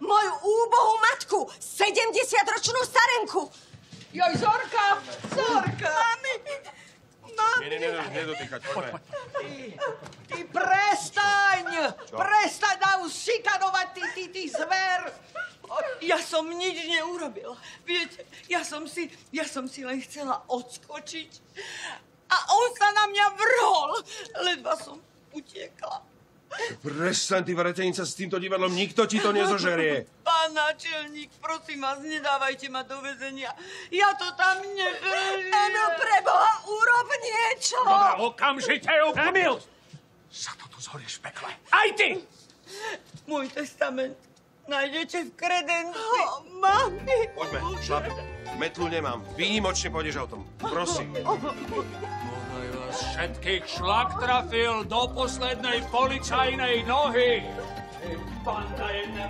moju úbohú matku, 70-ročnú starenku. Joj, Zorka! Zorka! Mami! Mami! Nie, nie, nie, nedotýkať, poďme. Ty, ty prestaň! Prestaň nám šikanovať, ty, ty, ty zver! Ja som nič neurobila. Viete, ja som si, ja som si len chcela odskočiť. A on sa na mňa vrhol. Prestaň, ty vretenica, s týmto divadlom nikto ti to nezožerie. Pán náčelník, prosím vás, nedávajte ma do väzenia. Ja to tam neprežijem. Emil, preboha, urob niečo! Dobre, okamžite ju... Emil! Sa to tu zhorieš v pekle. Aj ty! Môj testament nájdete v kredenci. Oh, mami! Poďme, šlape. Metlu nemám. Výnimočne pôjdeš autom. Prosím. Bodaj vás všetkých šlak trafil do poslednej policajnej nohy. Ty banda jedna